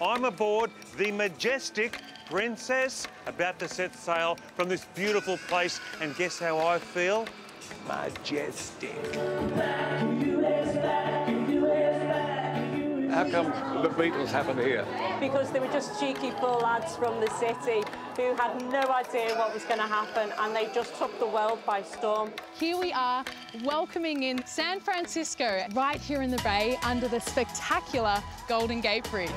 I'm aboard the majestic Princess, about to set sail from this beautiful place. And guess how I feel? Majestic. How come the Beatles happen here? because they were just cheeky poor lads from the city who had no idea what was going to happen and they just took the world by storm. Here we are, welcoming in San Francisco, right here in the bay under the spectacular Golden Gate Bridge.